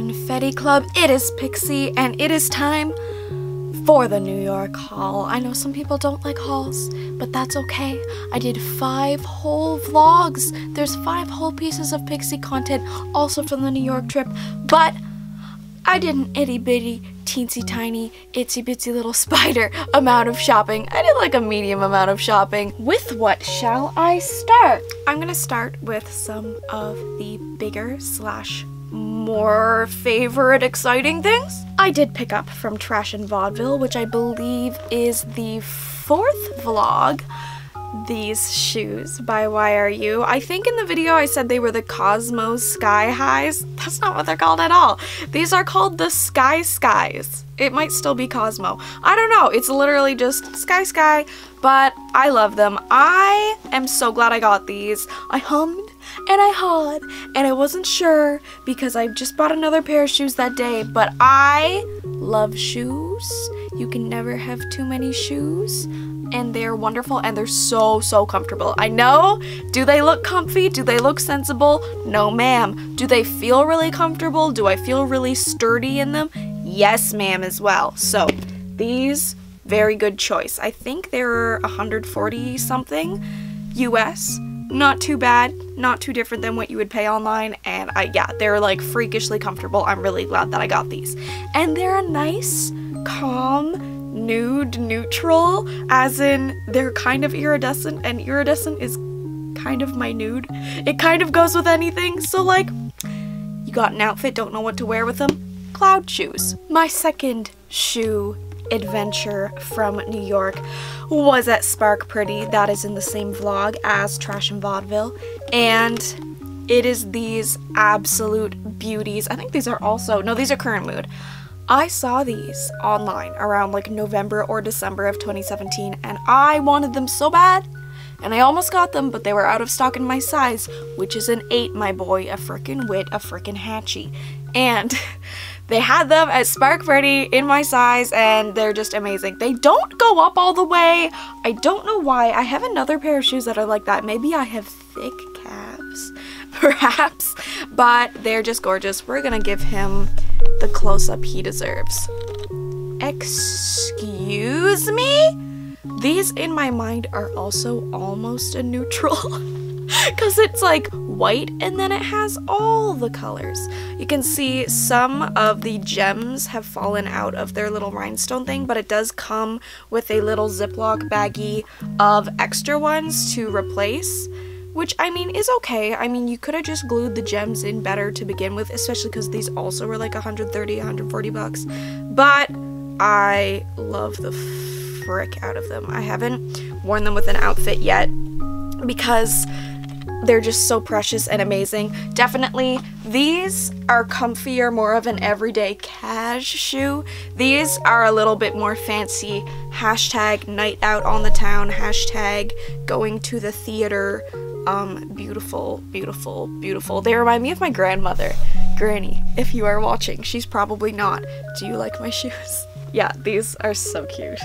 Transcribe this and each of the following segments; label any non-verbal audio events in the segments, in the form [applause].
Confetti Club. It is Pixie, and it is time for the New York haul. I know some people don't like hauls, but that's okay. I did five whole vlogs. There's five whole pieces of Pixie content also from the New York trip, but I did an itty bitty, teensy tiny, itsy bitsy little [laughs] spider amount of shopping. I did like a medium amount of shopping. With what shall I start? I'm gonna start with some of the bigger slash more favorite exciting things. I did pick up from Trash and Vaudeville, which I believe is the fourth vlog these shoes by YRU. I think in the video I said they were the Cosmo Sky Highs. That's not what they're called at all. These are called the Sky Skies. It might still be Cosmo. I don't know. It's literally just Sky Sky, but I love them. I am so glad I got these. I hummed and I hawed and I wasn't sure because I just bought another pair of shoes that day, but I love shoes. You can never have too many shoes and they're wonderful and they're so so comfortable. I know. Do they look comfy? Do they look sensible? No ma'am. Do they feel really comfortable? Do I feel really sturdy in them? Yes ma'am as well. So these very good choice. I think they're 140 something US. Not too bad, not too different than what you would pay online, and I yeah, they're like freakishly comfortable. I'm really glad that I got these. And they're a nice, calm, nude neutral, as in they're kind of iridescent, and iridescent is kind of my nude. It kind of goes with anything, so like, you got an outfit, don't know what to wear with them? Cloud shoes. My second shoe adventure from New York was at Spark Pretty. That is in the same vlog as Trash and Vaudeville. And it is these absolute beauties. I think these are also, no, these are Current Mood. I saw these online around like November or December of 2017 and I wanted them so bad and I almost got them but they were out of stock in my size which is an 8 my boy a frickin' wit a frickin' hatchy and [laughs] they had them at Spark Pretty in my size and they're just amazing they don't go up all the way I don't know why I have another pair of shoes that are like that maybe I have thick calves [laughs] perhaps but they're just gorgeous we're gonna give him the close-up he deserves. Excuse me? These in my mind are also almost a neutral. [laughs] [laughs] Because it's like white and then it has all the colors. You can see some of the gems have fallen out of their little rhinestone thing, but it does come with a little Ziploc baggie of extra ones to replace which I mean is okay. I mean, you could have just glued the gems in better to begin with, especially because these also were like 130, 140 bucks. But I love the frick out of them. I haven't worn them with an outfit yet because they're just so precious and amazing. Definitely, these are comfier, more of an everyday cash shoe. These are a little bit more fancy. Hashtag night out on the town, hashtag going to the theater, um, beautiful, beautiful, beautiful. They remind me of my grandmother. Granny, if you are watching, she's probably not. Do you like my shoes? [laughs] Yeah, these are so cute.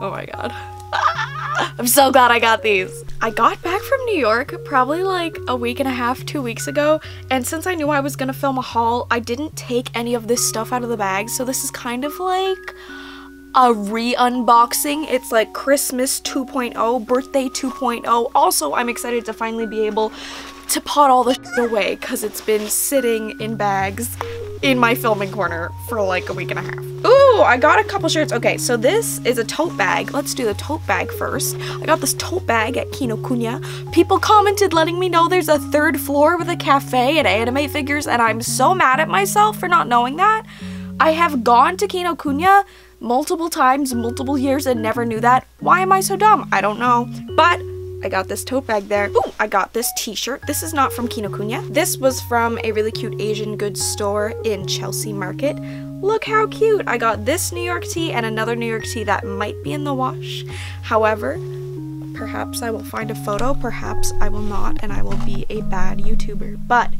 Oh my god. [laughs] I'm so glad I got these. I got back from New York probably like a week and a half, two weeks ago, and since I knew I was gonna film a haul, I didn't take any of this stuff out of the bag, so this is kind of like a re-unboxing. It's like Christmas 2.0, birthday 2.0. Also, I'm excited to finally be able to pot all the away because it's been sitting in bags in my filming corner for like a week and a half. Ooh, I got a couple shirts. Okay, so this is a tote bag. Let's do the tote bag first. I got this tote bag at Kinokuniya. People commented letting me know there's a third floor with a cafe and anime figures and I'm so mad at myself for not knowing that. I have gone to Kinokuniya multiple times, multiple years, and never knew that. Why am I so dumb? I don't know. But I got this tote bag there. Ooh, I got this t-shirt. This is not from Kinokuniya. This was from a really cute Asian goods store in Chelsea Market. Look how cute. I got this New York tee and another New York tee that might be in the wash. However, perhaps I will find a photo, perhaps I will not, and I will be a bad YouTuber. But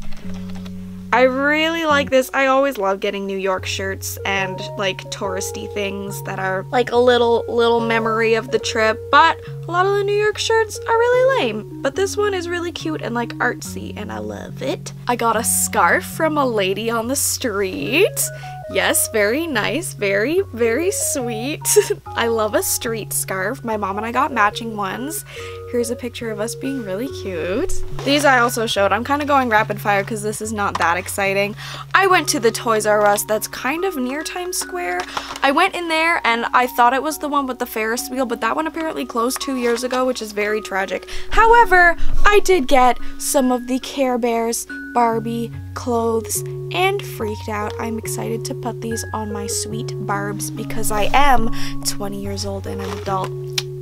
I really like this. I always love getting New York shirts and like touristy things that are like a little little memory of the trip, but a lot of the New York shirts are really lame. But this one is really cute and like artsy and I love it. I got a scarf from a lady on the street. Yes, very nice, very, very sweet. [laughs] I love a street scarf. My mom and I got matching ones. Here's a picture of us being really cute. These I also showed. I'm kind of going rapid fire because this is not that exciting. I went to the Toys R Us that's kind of near Times Square. I went in there and I thought it was the one with the Ferris wheel, but that one apparently closed two years ago, which is very tragic. However, I did get some of the Care Bears, Barbie, clothes, and freaked out. I'm excited to put these on my sweet barbs because I am 20 years old and an adult.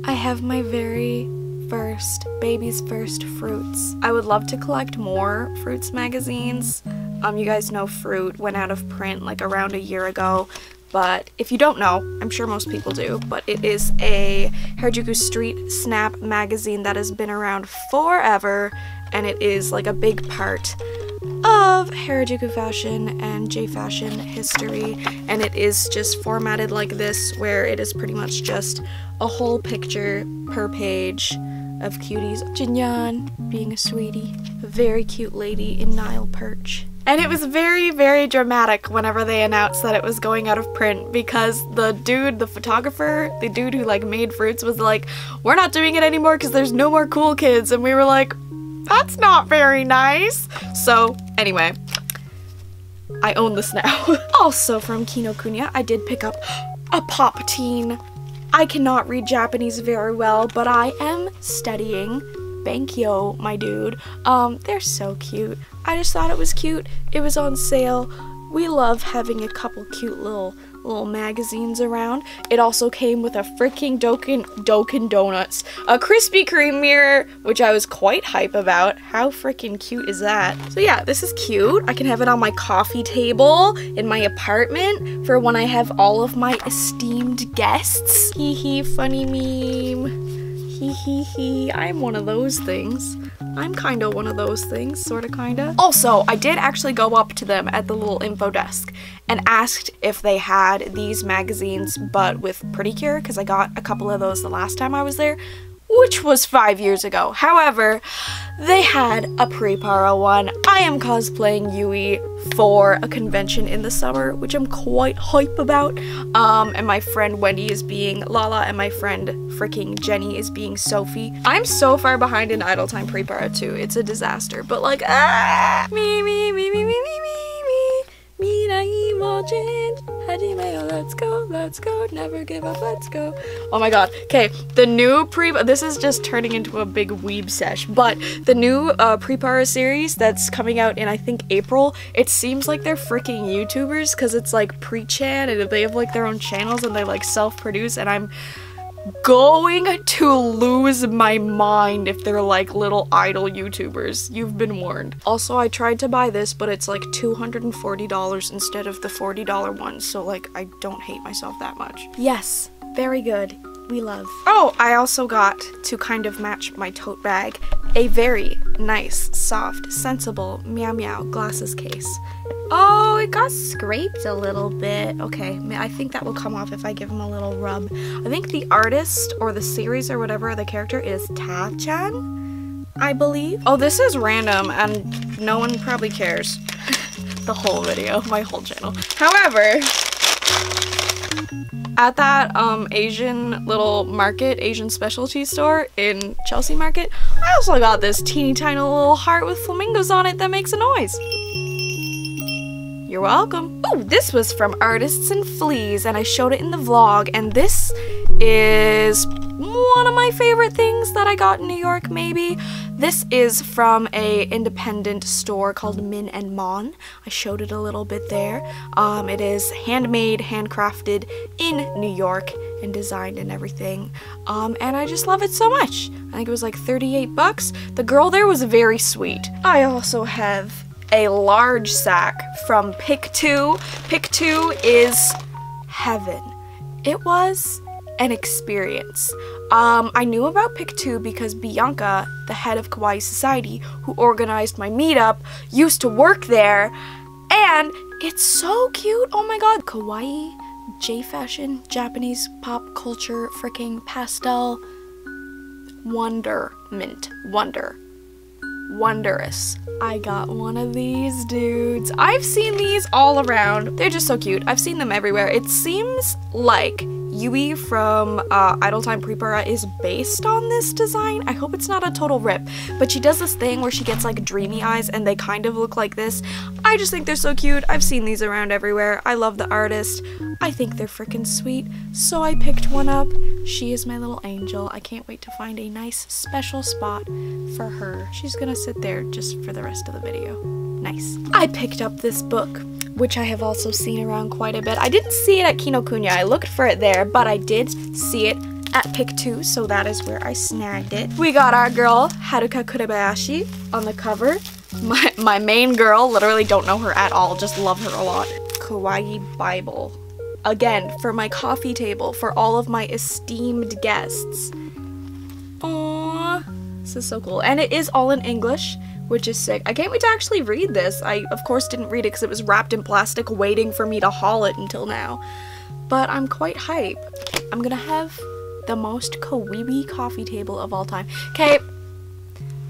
I have my very first, baby's first fruits. I would love to collect more fruits magazines. Um, you guys know Fruit went out of print like around a year ago, but if you don't know, I'm sure most people do, but it is a Harajuku Street Snap magazine that has been around forever, and it is like a big part of Harajuku fashion and J fashion history and it is just formatted like this where it is pretty much just a whole picture per page of cuties. Jinyan being a sweetie, a very cute lady in Nile perch. And it was very, very dramatic whenever they announced that it was going out of print because the dude, the photographer, the dude who like made fruits was like, we're not doing it anymore because there's no more cool kids. And we were like, that's not very nice. So anyway, I own this now. [laughs] also from Kinokuniya, I did pick up a Popteen. I cannot read Japanese very well, but I am studying. Bankyo, my dude. Um, they're so cute. I just thought it was cute. It was on sale. We love having a couple cute little little magazines around. It also came with a freaking Dokin, Dokin Donuts, a Krispy Kreme mirror, which I was quite hype about. How freaking cute is that? So yeah, this is cute. I can have it on my coffee table in my apartment for when I have all of my esteemed guests. Hee hee, funny meme. Hee hee hee, I'm one of those things. I'm kinda one of those things, sorta kinda. Also, I did actually go up to them at the little info desk and asked if they had these magazines but with Pretty Cure because I got a couple of those the last time I was there which was five years ago. However, they had a PriPara one. I am cosplaying Yui for a convention in the summer, which I'm quite hype about. Um, and my friend Wendy is being Lala, and my friend freaking Jenny is being Sophie. I'm so far behind in Idol Time PriPara too. It's a disaster, but like, ah, me, me, me, me, me, me, me, me, me, me, Hajime, let's go, let's go, never give up, let's go. Oh my god. Okay, the new pre- this is just turning into a big weeb sesh, but the new uh, PriPara series that's coming out in, I think, April, it seems like they're freaking YouTubers because it's like Pri-chan and they have like their own channels and they like self-produce and I'm going to lose my mind if they're like little idol YouTubers. You've been warned. Also, I tried to buy this, but it's like $240 instead of the $40 one, so like I don't hate myself that much. Yes, very good. We love. Oh, I also got, to kind of match my tote bag, a very nice, soft, sensible Meow Meow glasses case. Oh, it got scraped a little bit. Okay, I think that will come off if I give him a little rub. I think the artist or the series or whatever the character is Tachan, I believe. Oh, this is random and no one probably cares. [laughs] the whole video, my whole channel. However, at that um, Asian little market, Asian specialty store in Chelsea Market, I also got this teeny tiny little heart with flamingos on it that makes a noise. You're welcome. Oh, this was from Artists and Fleas, and I showed it in the vlog, and this is one of my favorite things that I got in New York, maybe. This is from a independent store called Min and Mon. I showed it a little bit there. Um, it is handmade, handcrafted in New York and designed and everything. Um, and I just love it so much. I think it was like 38 bucks. The girl there was very sweet. I also have a large sack from Pick 2. Pick 2 is heaven. It was an experience. Um, I knew about Pick 2 because Bianca, the head of Kawaii Society, who organized my meetup, used to work there, And it's so cute. Oh my god. Kawaii, J fashion, Japanese pop culture, freaking pastel. Wonderment. Wonder. Wondrous. I got one of these dudes. I've seen these all around. They're just so cute. I've seen them everywhere. It seems like Yui from uh, Idol Time PriPara is based on this design. I hope it's not a total rip, but she does this thing where she gets like dreamy eyes and they kind of look like this. I just think they're so cute. I've seen these around everywhere. I love the artist. I think they're freaking sweet, so I picked one up. She is my little angel. I can't wait to find a nice special spot for her. She's gonna sit there just for the rest of the video. Nice. I picked up this book which I have also seen around quite a bit. I didn't see it at Kinokuniya, I looked for it there, but I did see it at Pick 2, so that is where I snagged it. We got our girl, Haruka Kurebayashi, on the cover. My, my main girl, literally don't know her at all, just love her a lot. Kawaii Bible. Again, for my coffee table, for all of my esteemed guests. Aww, this is so cool. And it is all in English which is sick. I can't wait to actually read this. I, of course, didn't read it because it was wrapped in plastic waiting for me to haul it until now. But I'm quite hype. I'm gonna have the most kawaii coffee table of all time. Okay,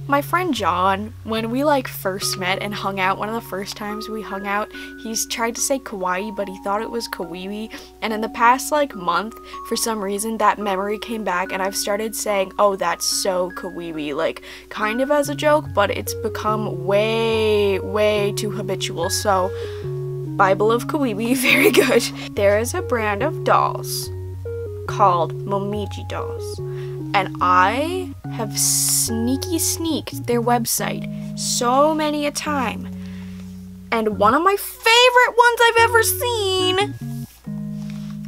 my friend John, when we like first met and hung out, one of the first times we hung out, he's tried to say kawaii, but he thought it was kawiwi. And in the past like month, for some reason, that memory came back and I've started saying, oh, that's so kawiwi, like kind of as a joke, but it's become way, way too habitual. So, Bible of Kawiwi, [laughs] very good. There is a brand of dolls called Momiji dolls and I have sneaky sneaked their website so many a time. And one of my favorite ones I've ever seen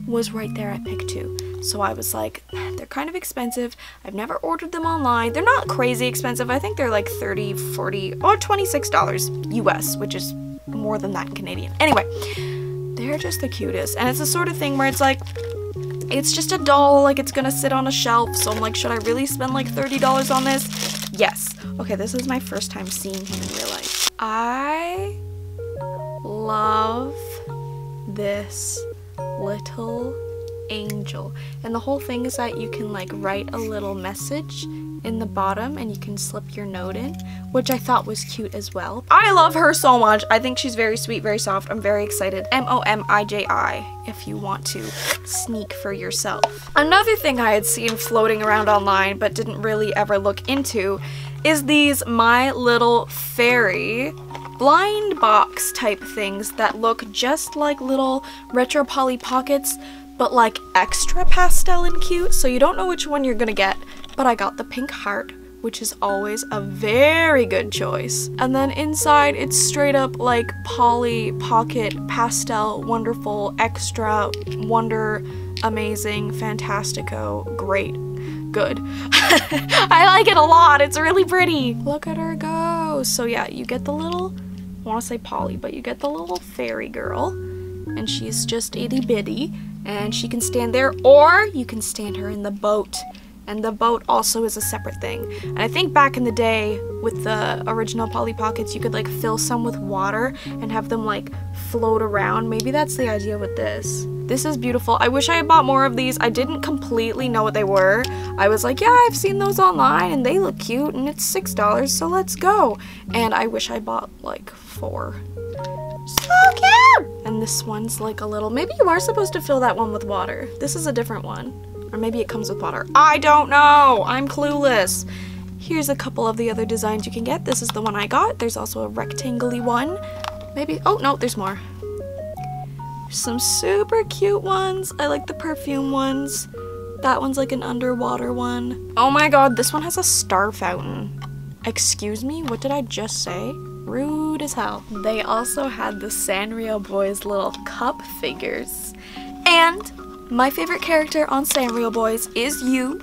was right there at Pick 2. So I was like, they're kind of expensive. I've never ordered them online. They're not crazy expensive. I think they're like 30, 40, or $26 US, which is more than that in Canadian. Anyway, they're just the cutest. And it's the sort of thing where it's like, it's just a doll, like it's gonna sit on a shelf, so I'm like, should I really spend like $30 on this? Yes. Okay, this is my first time seeing him in real life. I love this little angel. And the whole thing is that you can like write a little message in the bottom and you can slip your note in, which I thought was cute as well. I love her so much. I think she's very sweet, very soft. I'm very excited. M-O-M-I-J-I if you want to sneak for yourself. Another thing I had seen floating around online but didn't really ever look into is these My Little Fairy blind box type things that look just like little retro Polly Pockets but like extra pastel and cute, so you don't know which one you're gonna get. But I got the pink heart, which is always a very good choice. And then inside, it's straight up like Polly Pocket Pastel Wonderful Extra Wonder Amazing Fantastico Great good. [laughs] I like it a lot. It's really pretty. Look at her go. So yeah, you get the little, I want to say Polly, but you get the little fairy girl. And she's just itty bitty and she can stand there or you can stand her in the boat and the boat also is a separate thing. And I think back in the day with the original Polly Pockets, you could like fill some with water and have them like float around. Maybe that's the idea with this. This is beautiful. I wish I had bought more of these. I didn't completely know what they were. I was like, yeah, I've seen those online and they look cute and it's $6, so let's go. And I wish I bought like four. So cute! And this one's like a little, maybe you are supposed to fill that one with water. This is a different one. Or maybe it comes with water. I don't know! I'm clueless. Here's a couple of the other designs you can get. This is the one I got. There's also a rectangle one. Maybe, oh no, there's more. Some super cute ones. I like the perfume ones. That one's like an underwater one. Oh my god, this one has a star fountain. Excuse me, what did I just say? Rude as hell. They also had the Sanrio Boys little cup figures. And my favorite character on Sanrio Boys is you.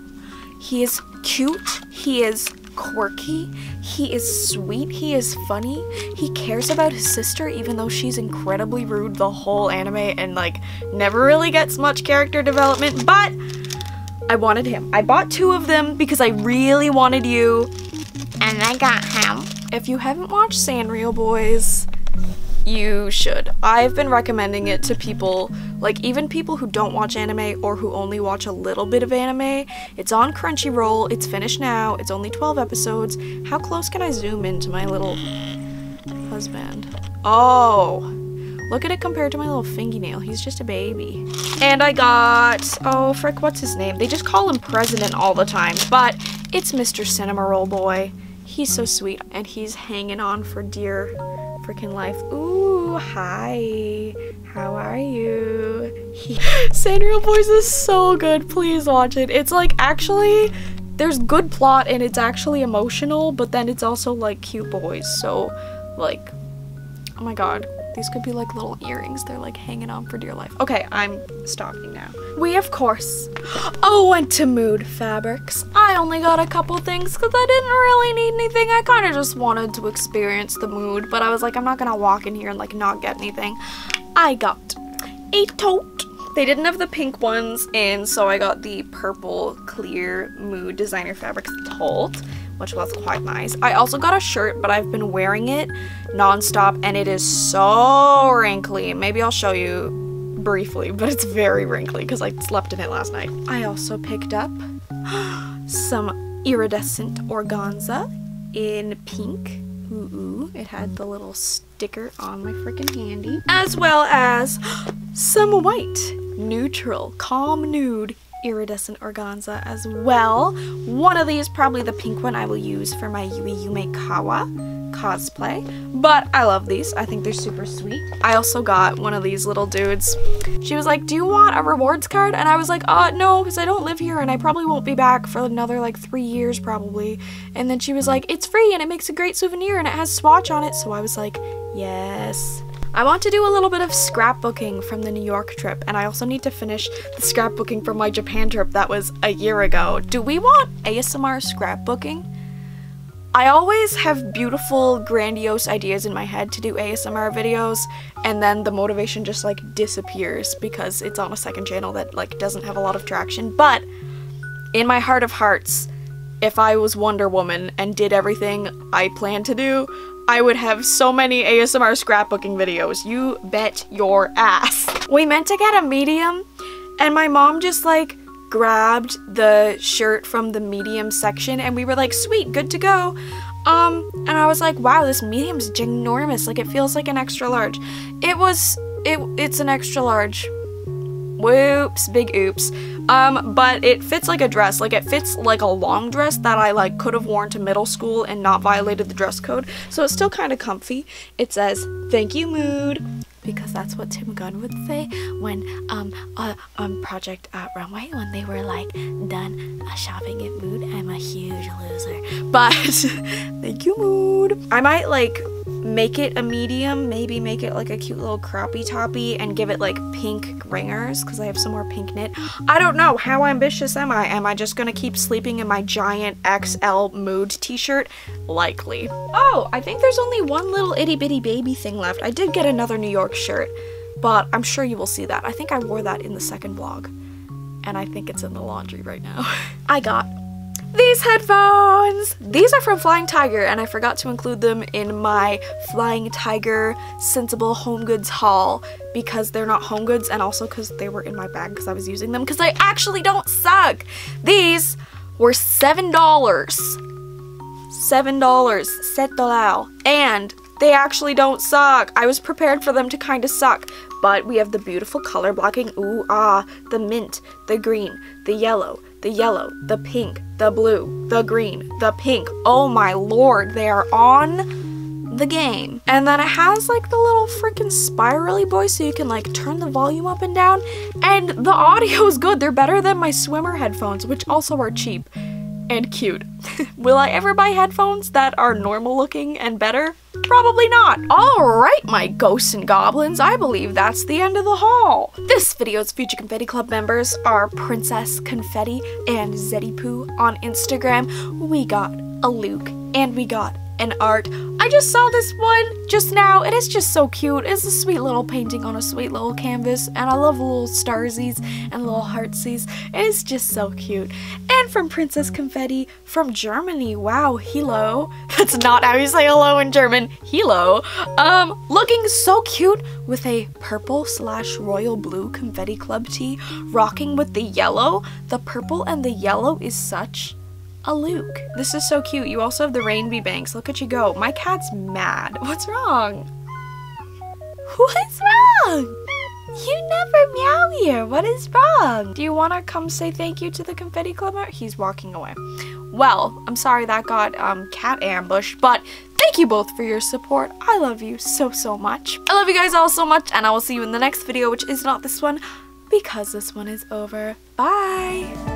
He is cute. He is quirky. He is sweet. He is funny. He cares about his sister even though she's incredibly rude the whole anime and like never really gets much character development, but I wanted him. I bought two of them because I really wanted you and I got him. If you haven't watched Sanrio Boys, you should. I've been recommending it to people, like even people who don't watch anime or who only watch a little bit of anime. It's on Crunchyroll, it's finished now, it's only 12 episodes. How close can I zoom into my little husband? Oh, look at it compared to my little fingernail. He's just a baby. And I got, oh frick, what's his name? They just call him President all the time, but it's Mr. Cinnamoroll Boy. He's so sweet and he's hanging on for dear freaking life. Ooh, hi. How are you? He [laughs] Sanrio is so good. Please watch it. It's like actually there's good plot and it's actually emotional, but then it's also like cute boys. So like oh my god. These could be like little earrings. They're like hanging on for dear life. Okay, I'm stopping now. We, of course, oh, went to Mood Fabrics. I only got a couple things because I didn't really need anything. I kind of just wanted to experience the mood, but I was like, I'm not gonna walk in here and like not get anything. I got a tote. They didn't have the pink ones and so I got the purple clear Mood Designer Fabrics tote which was quite nice. I also got a shirt, but I've been wearing it nonstop and it is so wrinkly. Maybe I'll show you briefly, but it's very wrinkly because I slept in it last night. I also picked up [gasps] some iridescent organza in pink. Ooh, ooh, it had the little sticker on my freaking handy. As well as [gasps] some white, neutral, calm nude iridescent organza as well. One of these, probably the pink one, I will use for my Yui Yumekawa cosplay. But I love these. I think they're super sweet. I also got one of these little dudes. She was like, do you want a rewards card? And I was like, uh, no, because I don't live here and I probably won't be back for another like three years probably. And then she was like, it's free and it makes a great souvenir and it has Swatch on it. So I was like, yes. I want to do a little bit of scrapbooking from the New York trip, and I also need to finish the scrapbooking from my Japan trip that was a year ago. Do we want ASMR scrapbooking? I always have beautiful, grandiose ideas in my head to do ASMR videos, and then the motivation just like disappears because it's on a second channel that like doesn't have a lot of traction. But in my heart of hearts, if I was Wonder Woman and did everything I planned to do, I would have so many ASMR scrapbooking videos. You bet your ass. We meant to get a medium and my mom just like grabbed the shirt from the medium section and we were like, sweet, good to go. Um, and I was like, wow, this medium's ginormous. Like it feels like an extra large. It was, it, it's an extra large. Whoops, big oops. Um, but it fits like a dress. Like it fits like a long dress that I like could have worn to middle school and not violated the dress code. So it's still kind of comfy. It says, thank you mood. Because that's what Tim Gunn would say when um uh, on Project Runway when they were like done uh, shopping at Mood. I'm a huge loser, but [laughs] thank you Mood. I might like make it a medium, maybe make it like a cute little crappie toppy and give it like pink ringers because I have some more pink knit. I don't know. How ambitious am I? Am I just gonna keep sleeping in my giant XL mood t-shirt? Likely. Oh, I think there's only one little itty bitty baby thing left. I did get another New York shirt, but I'm sure you will see that. I think I wore that in the second vlog and I think it's in the laundry right now. [laughs] I got these headphones! These are from Flying Tiger and I forgot to include them in my Flying Tiger Sensible Home Goods haul because they're not home goods and also because they were in my bag because I was using them because they actually don't suck. These were $7. $7. Set dollars. And they actually don't suck. I was prepared for them to kind of suck. But we have the beautiful color blocking. Ooh, ah, the mint, the green, the yellow, the yellow, the pink, the blue, the green, the pink. Oh my lord, they are on the game. And then it has like the little freaking spirally boy so you can like turn the volume up and down. And the audio is good. They're better than my swimmer headphones, which also are cheap and cute. [laughs] Will I ever buy headphones that are normal looking and better? Probably not. Alright, my ghosts and goblins, I believe that's the end of the haul. This video's future Confetti Club members are Princess Confetti and Zeddy Poo on Instagram. We got a Luke and we got and art. I just saw this one just now. It is just so cute. It's a sweet little painting on a sweet little canvas, and I love little starsies and little heartsies. It is just so cute. And from Princess Confetti from Germany. Wow, hello. [laughs] That's not how you say hello in German. Hello. Um, looking so cute with a purple slash royal blue confetti club tee, rocking with the yellow. The purple and the yellow is such a Luke. This is so cute. You also have the rainbow banks. Look at you go. My cat's mad. [laughs] What's wrong? What's wrong? You never meow here. What is wrong? Do you want to come say thank you to the confetti club? He's walking away. Well, I'm sorry that got um, cat ambushed, but thank you both for your support. I love you so, so much. I love you guys all so much, and I will see you in the next video, which is not this one, because this one is over. Bye!